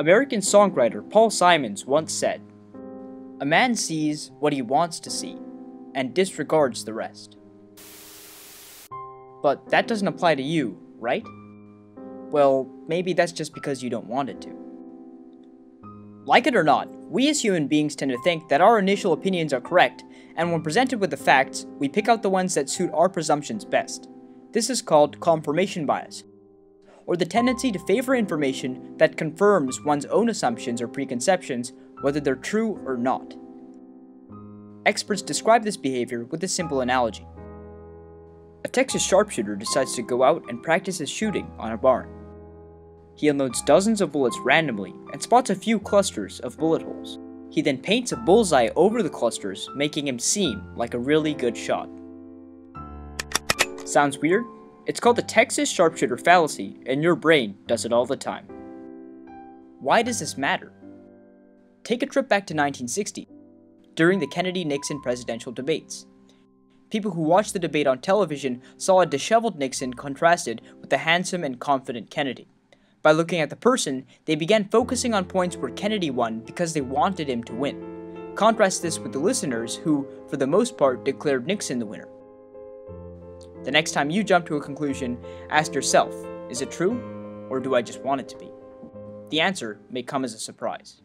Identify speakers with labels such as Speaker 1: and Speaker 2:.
Speaker 1: American songwriter Paul Simons once said, A man sees what he wants to see and disregards the rest. But that doesn't apply to you, right? Well, maybe that's just because you don't want it to. Like it or not, we as human beings tend to think that our initial opinions are correct, and when presented with the facts, we pick out the ones that suit our presumptions best. This is called confirmation bias, or the tendency to favor information that confirms one's own assumptions or preconceptions, whether they're true or not. Experts describe this behavior with a simple analogy. A Texas sharpshooter decides to go out and practice his shooting on a barn. He unloads dozens of bullets randomly and spots a few clusters of bullet holes. He then paints a bullseye over the clusters, making him seem like a really good shot. Sounds weird? It's called the Texas sharpshooter fallacy, and your brain does it all the time. Why does this matter? Take a trip back to 1960, during the Kennedy Nixon presidential debates. People who watched the debate on television saw a disheveled Nixon contrasted with the handsome and confident Kennedy. By looking at the person, they began focusing on points where Kennedy won because they wanted him to win. Contrast this with the listeners who, for the most part, declared Nixon the winner. The next time you jump to a conclusion, ask yourself, is it true, or do I just want it to be? The answer may come as a surprise.